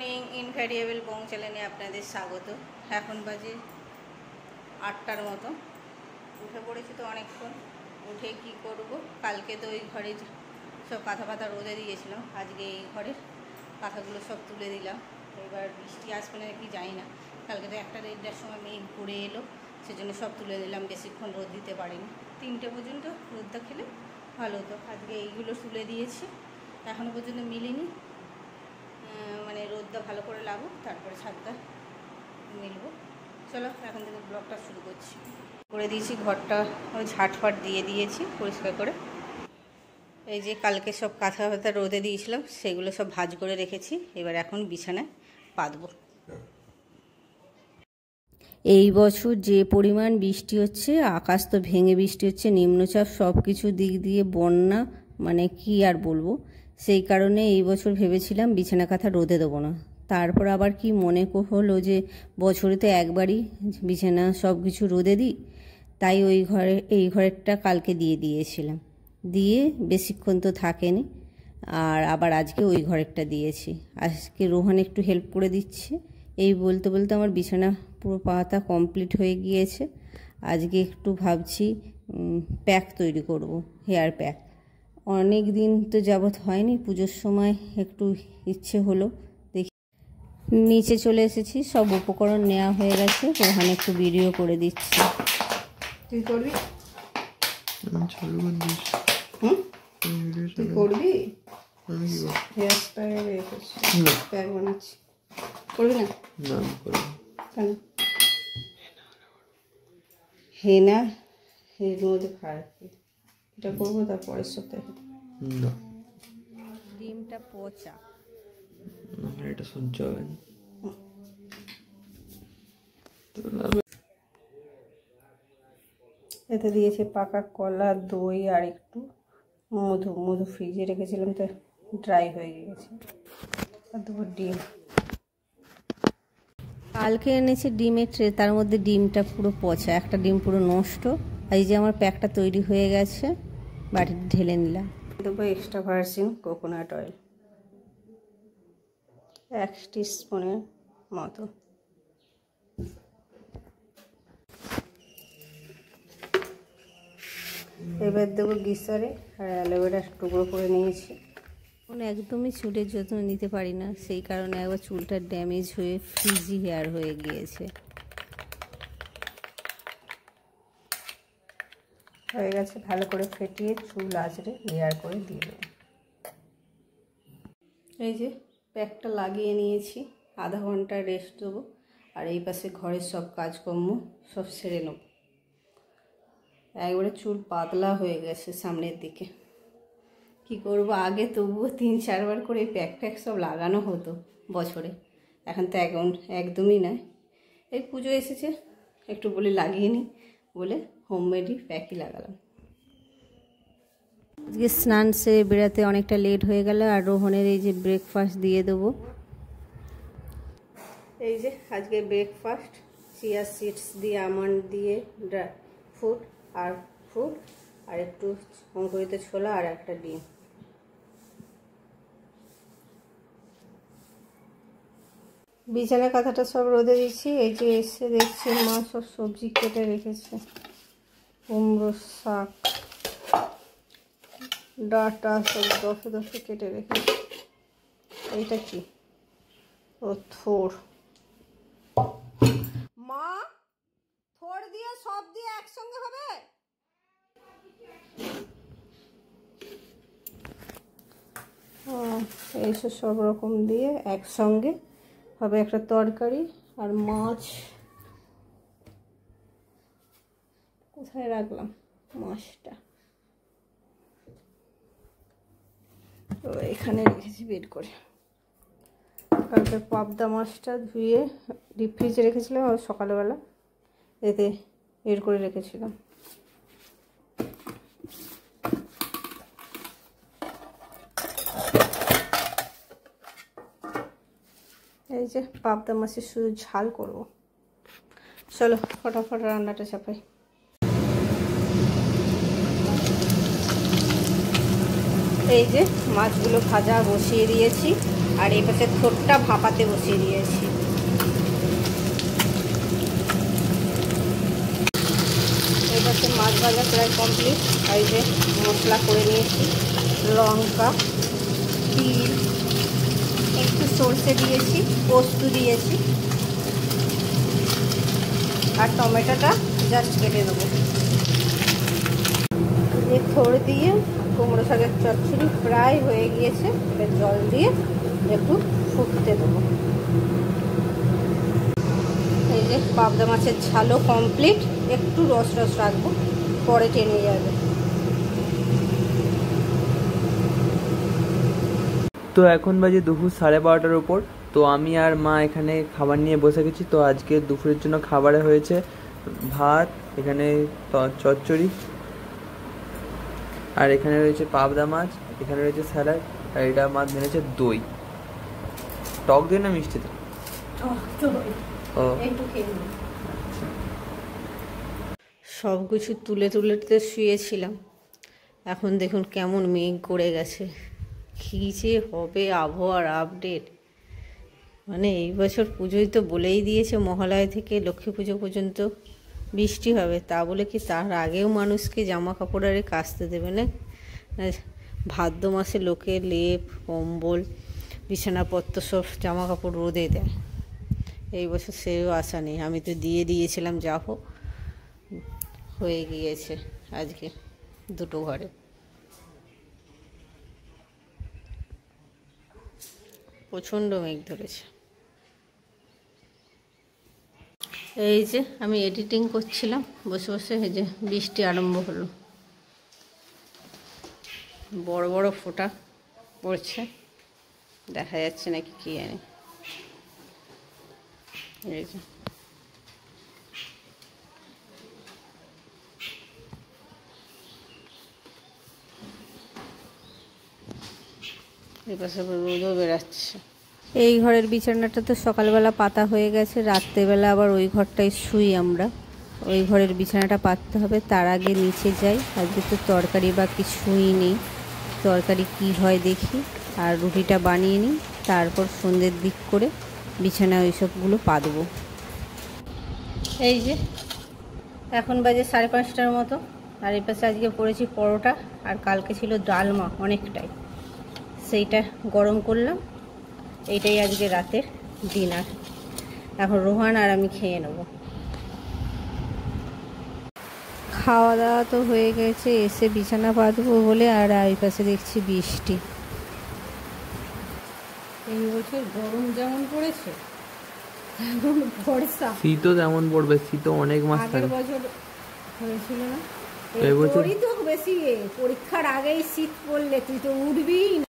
Morning invariable বং চ্যানেলে আপনাদের স্বাগত। এখন বাজে আটটার মতো। উঠে পড়েছি তো অনেকক্ষণ। উঠে কি করব? কালকে তো ওই ঘরে সব কাঁথা পাতা রোদে দিয়েছিলাম। আজকে এই ঘরের কাঁথাগুলো সব তুলে দিলাম। এবার বৃষ্টি আসবে না কি জানি না। কালকে তো একটা দেড়টার সময় মেঘ ঘুরে এলো। সেজন্য সব তুলে দিলাম। বেশিক্ষণ রোদ দিতে পারিনি। তিনটে পর্যন্ত রোদটা খেলে ভালো হতো। আজকে এইগুলো তুলে দিয়েছি। এখনও পর্যন্ত মিলিনি। রোদটা ভালো করে লাগুক, তারপরে ছাদটা মিলবো। চলো, এখন থেকে ব্লগটা শুরু করছি। করে দিয়েছি ঘরটা, ওই ঝাটফাট দিয়ে দিয়েছি পরিষ্কার করে। এই যে কালকে সব কাঁথা পাতা রোদে দিয়েছিলাম, সেগুলো সব ভাজ করে রেখেছি। এবার এখন বিছানায় পাতবো। এই বছর যে পরিমাণ বৃষ্টি হচ্ছে, আকাশ তো ভেঙে বৃষ্টি হচ্ছে, নিম্নচাপ সব কিছু দিক দিয়ে বন্যা মানে কি আর বলব? সেই কারণে এই বছর ভেবেছিলাম বিছানা কাঁথা রোদে দেবো না। তারপর আবার কি মনে হলো যে বছরে তো একবারই বিছানা সব কিছু রোদে দিই, তাই ওই ঘরে, এই ঘরেরটা কালকে দিয়ে দিয়েছিলাম। দিয়ে বেশিক্ষণ তো থাকেনি, আর আবার আজকে ওই ঘরেরটা দিয়েছি। আজকে রোহান একটু হেল্প করে দিচ্ছে। এই বলতে বলতে আমার বিছানা পুরো পাতা কমপ্লিট হয়ে গিয়েছে। আজকে একটু ভাবছি প্যাক তৈরি করব হেয়ার প্যাক অনেক দিন তো যাবৎ হয়নি পুজোর সময় একটু ইচ্ছে হলো দেখি। নিচে চলে এসেছি সব উপকরণ নেওয়া হয়ে গেছে ওখানে একটু ভিডিও করে দিচ্ছি। তুই করবি? তুই করবি? করব? না। প্যাক বানাচ্ছি। করবি না? না না। কেন? হেনা এর মধ্যে খারাপ এটা করব তার পরের সপ্তাহে না। ডিমটা পচা। আমার এটা সহ্য হবে না। এতে দিয়েছে পাকা কলা দই আর একটু মধু। মধু ফ্রিজে রেখেছিলাম তো ড্রাই হয়ে গিয়েছে। আর দুপুর ডিম। কালকে এনেছে ডিমের ট্রে তার মধ্যে ডিমটা পুরো পচা। একটা ডিম পুরো নষ্ট। আর এই যে আমার প্যাকটা তৈরি হয়ে গেছে বাটিতে ঢেলে নিলাম। দেবো এক্সট্রা ভার্জিন কোকোনাট অয়েল এক স্পুনের মতো। এবার দেবো গিসারে আর অ্যালোভেরা টুকরো করে নিয়েছি। এখন একদমই চুলের যত্ন নিতে পারি না সেই কারণে একবার চুলটা ড্যামেজ হয়ে ফ্রিজি হেয়ার হয়ে গিয়েছে। হয়ে গেছে, ভালো করে ফেটিয়ে চুল আঁচড়ে লেয়ার করে দিয়ে দেবো। এই যে প্যাকটা লাগিয়ে নিয়েছি, আধা ঘণ্টা রেস্ট দেবো, আর এই পাশে ঘরের সব কাজকর্ম সব সেরে নেব। একবারে চুল পাতলা হয়ে গেছে সামনের দিকে। কি করব, আগে তবুও তিন চারবার করে প্যাক প্যাক সব লাগানো হতো বছরে, এখন তো এখন একদমই নয়। এই পুজো এসেছে, একটু বলে লাগিয়ে নিই বলে হোমমেডই প্যাকই লাগালাম। আজকে স্নান সেরে বেড়াতে অনেকটা লেট হয়ে গেল আর রোহনের এই যে ব্রেকফাস্ট দিয়ে দেবো। এই যে আজকে ব্রেকফাস্ট চিয়া সিডস দিয়ে আমন্ড দিয়ে ড্রাই ফ্রুট আর ফ্রুট আর একটু অঙ্কুরিত ছোলা আর একটা ডিম। বিছানা কাঁথাটা সব রোদে দিচ্ছি এই যে এসে দেখছি মা সব সবজি কেটে রেখেছে। কুমড়ো শাক, ডাটা সব দশে দশে কেটে রেখেছে এইটা কি? ও, থোর। মা, থোর দিয়ে সব দিয়ে একসঙ্গে হবে? এইসব সব রকম দিয়ে একসঙ্গে হবে একটা তরকারি আর মাছ। কোথায় রাখলাম? মাছটা তো এখানে রেখেছি বের করে। কালকে পাবদা মাছটা ধুয়ে ডিপ ফ্রিজে রেখেছিলাম আর সকালবেলা এতে বের করে রেখেছিলাম। এই যে পাবদা মাছের শুধু ঝাল করব। চলো, ফটাফট রান্নাটা চাপাই। এই যে মাছগুলো ভাজা বসিয়ে দিয়েছি, আর এই পাশে থোটটা ভাপাতে বসিয়ে দিয়েছি। এই পাশে মাছ ভাজা প্রায় কমপ্লিট এই যে মশলা করে নিয়েছি, লঙ্কা, তিল, একটু সর্ষে দিয়েছি, পোস্ত দিয়েছি, আর টমেটোটা জাস্ট কেটে দেবো। থোড় দিয়ে কুমড়ো শাকের চচ্চড়ি প্রায় হয়ে গিয়েছে, এবার জল দিয়ে একটু ফুটতে দেবো। এই যে পাবদা মাছের ঝালও কমপ্লিট একটু রস রস রাখব, পরে টেনে যাবে। তো এখন বাজে দুপুর সাড়ে বারোটার উপর, তো আমি আর মা এখানে খাবার নিয়ে বসে গেছি, তো আজকে দুপুরের জন্য খাবারে হয়েছে ভাত, এখানে চচ্চড়ি আর এখানে রয়েছে পাবদা মাছ এখানে রয়েছে স্যালাড আর এটা মাছ মেরেছে দই। টক দই না মিষ্টি দই? ও। সব কিছু তুলে তুলে তো শুয়েছিলাম। এখন দেখুন কেমন মেঘ করে গেছে। কী যে হবে আবহাওয়ার আপডেট মানে এই বছর পুজোয় তো বলেই দিয়েছে মহালয়া থেকে লক্ষ্মী পুজো পর্যন্ত। বৃষ্টি হবে। তা বলে কি তার আগেও মানুষকে জামা কাপড় আরে কাচতে দেবে না? ভাদ্র মাসে লোকে লেপ, কম্বল, বিছানাপত্র সব জামা কাপড় রোদে দেয়। এই বছর সেও আশা নেই। আমি তো দিয়ে দিয়েছিলাম, যা হোক, হয়ে গিয়েছে আজকে দুটো ঘরে। প্রচণ্ড মেঘ ধরেছে। এই যে আমি এডিটিং করছিলাম, বসে বসে এই যে বৃষ্টি আরম্ভ হলো। বড় বড় ফোঁটা পড়ছে, দেখা যাচ্ছে নাকি কি জানি। এই যে। এই পাশে রোদও বেরাচ্ছে এই ঘরের বিছানাটা তো সকালবেলা পাতা হয়ে গেছে, রাত্রেবেলা আবার ওই ঘরটায় শুই আমরা। ওই ঘরের বিছানাটা পাততে হবে, তার আগে নিচে যাই। আজকে তো তরকারি বা কিছুই নেই। তরকারি কি হয় দেখি, আর রুটিটা বানিয়ে নিই, তারপর সন্ধ্যের দিক করে বিছানা ওই সবগুলো পাতবো। এই যে, এখন বাজে সাড়ে পাঁচটার মতো, আর এই পাশে আজকে পড়েছি পরোটা, আর কালকে ছিল ডালমা অনেকটাই। সেইটা গরম করলাম এইটাই আজকে রাতের ডিনার। এখন রোহান আর আমি খেয়ে নেব। খাওয়া দাওয়া তো হয়ে গেছে এসে বিছানা পাতবো বলে আর ওই পাশে দেখছি বৃষ্টি। এই বছর গরম যেমন পড়েছে শীতও তেমন পড়বে শীতও অনেক মাস আগের বছর হয়েছিল না? এই তো বেশি পরীক্ষার আগেই শীত পড়লে তুই তো উঠবি।